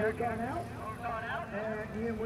They're out.